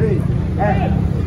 three, and